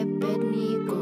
Ebednego.